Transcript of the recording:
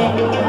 Yeah.